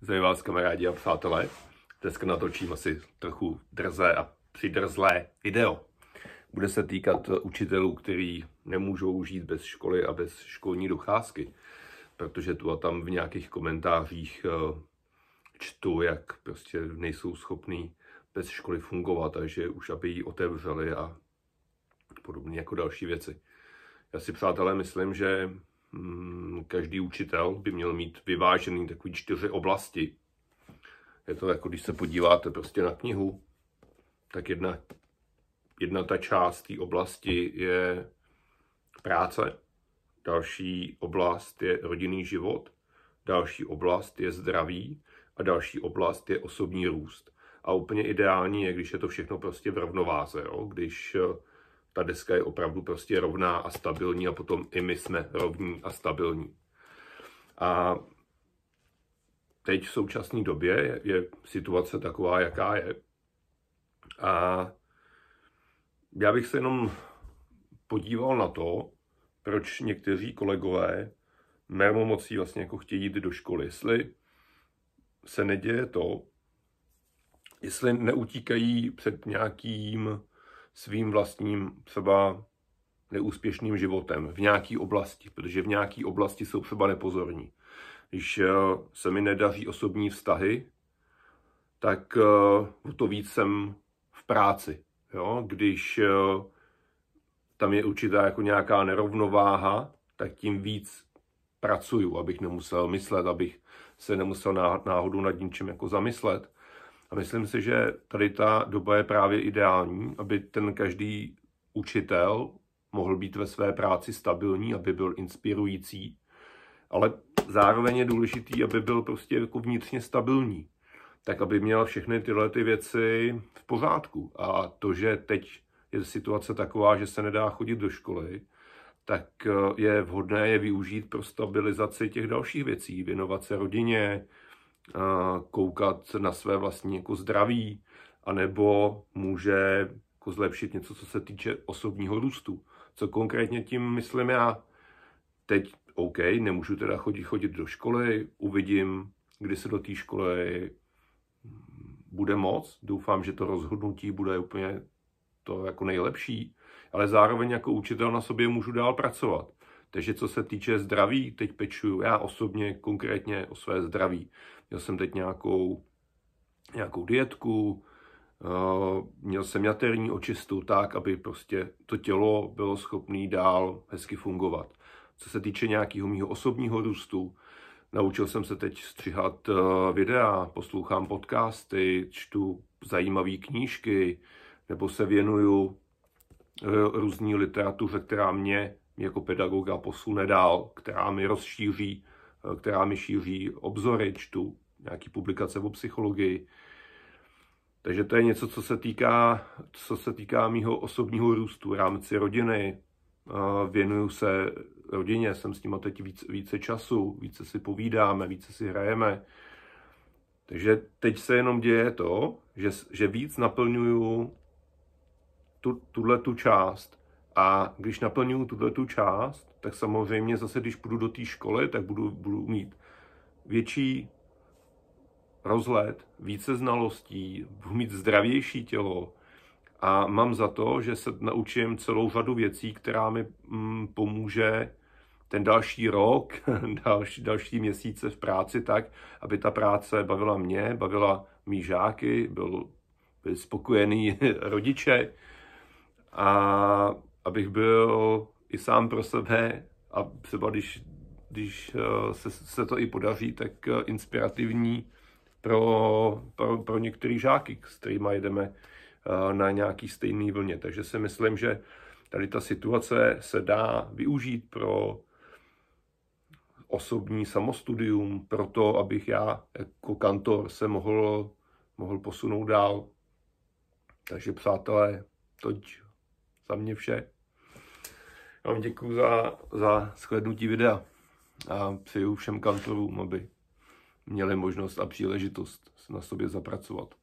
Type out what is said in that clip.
Zdravím vás kamarádi a přátelé. Dneska natočím asi trochu drze a přidrzlé video. Bude se týkat učitelů, kteří nemůžou žít bez školy a bez školní docházky. Protože tu a tam v nějakých komentářích eh, čtu, jak prostě nejsou schopní bez školy fungovat, takže už aby ji otevřeli a podobně jako další věci. Já si, přátelé, myslím, že každý učitel by měl mít vyvážený takový čtyři oblasti. Je to jako když se podíváte prostě na knihu, tak jedna, jedna ta část té oblasti je práce, další oblast je rodinný život, další oblast je zdraví a další oblast je osobní růst. A úplně ideální je, když je to všechno prostě v rovnováze, jo? když ta deska je opravdu prostě rovná a stabilní a potom i my jsme rovní a stabilní. A teď v současné době je situace taková, jaká je. A já bych se jenom podíval na to, proč někteří kolegové mermomocí vlastně jako chtějí jít do školy. Jestli se neděje to, jestli neutíkají před nějakým svým vlastním třeba neúspěšným životem v nějaké oblasti, protože v nějaké oblasti jsou třeba nepozorní. Když eh, se mi nedaří osobní vztahy, tak eh, o to víc jsem v práci. Jo? Když eh, tam je určitá jako nějaká nerovnováha, tak tím víc pracuju, abych nemusel myslet, abych se nemusel náhodou nad ničím jako zamyslet. A myslím si, že tady ta doba je právě ideální, aby ten každý učitel mohl být ve své práci stabilní, aby byl inspirující, ale zároveň je důležitý, aby byl prostě jako vnitřně stabilní, tak aby měl všechny tyhle ty věci v pořádku. A to, že teď je situace taková, že se nedá chodit do školy, tak eh, je vhodné je využít pro stabilizaci těch dalších věcí, věnovat se rodině, koukat na své vlastní jako zdraví, anebo může jako zlepšit něco, co se týče osobního růstu. Co konkrétně tím myslím já? Teď, OK, nemůžu teda chodit, chodit do školy, uvidím, kdy se do té školy bude moc. Doufám, že to rozhodnutí bude úplně to jako nejlepší, ale zároveň jako učitel na sobě můžu dál pracovat. Takže co se týče zdraví, teď pečuju já osobně konkrétně o své zdraví. Měl jsem teď nějakou, nějakou dietku, uh, měl jsem jaterní očistu tak, aby prostě to tělo bylo schopné dál hezky fungovat. Co se týče nějakého mého osobního růstu, naučil jsem se teď střihat uh, videa, poslouchám podcasty, čtu zajímavé knížky, nebo se věnuju uh, různý literatuře, která mě jako pedagoga posune dál, která mi rozšíří, eh, která mi šíří obzory, čtu nějaký publikace o psychologii. Takže to je něco, co se týká, co se týká mýho osobního růstu v rámci rodiny. Věnuju se rodině, jsem s nimi teď víc, více času, více si povídáme, více si hrajeme. Takže teď se jenom děje to, že, že víc naplňuju tu, tuhle tu část a když naplňuju tuto tu část, tak samozřejmě zase, když půjdu do té školy, tak budu, budu mít větší rozhled, více znalostí, budu mít zdravější tělo. A mám za to, že se naučím celou řadu věcí, která mi mm, pomůže ten další rok, další, další měsíce v práci tak, aby ta práce bavila mě, bavila mý žáky, byl, byl spokojený rodiče. A abych byl i sám pro sebe a třeba když, když eh, se, se to i podaří, tak eh, inspirativní pro, pro, pro některé žáky, s kterými jdeme eh, na nějaký stejný vlně. Takže si myslím, že tady ta situace se dá využít pro osobní samostudium, pro to, abych já jako kantor se mohl, mohl posunout dál. Takže přátelé, toť za mě vše. Vám děkuji za, za shlednutí videa a přeju všem kantorům, aby měli možnost a příležitost na sobě zapracovat.